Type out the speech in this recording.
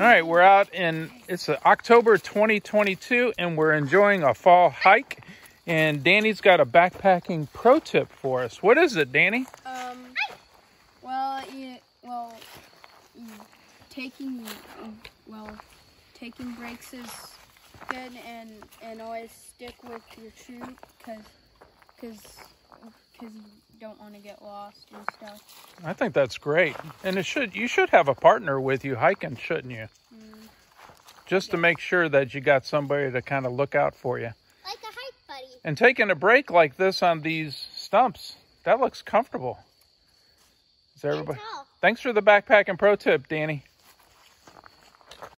All right, we're out in, it's October 2022 and we're enjoying a fall hike. And Danny's got a backpacking pro tip for us. What is it, Danny? Um, well, you, well, you, taking, well, taking breaks is good and, and always stick with your troop because, because, because you don't want to get lost and stuff. I think that's great. And it should you should have a partner with you hiking, shouldn't you? Mm, Just to make sure that you got somebody to kind of look out for you. Like a hike buddy. And taking a break like this on these stumps, that looks comfortable. Is everybody? Thanks for the backpacking pro tip, Danny.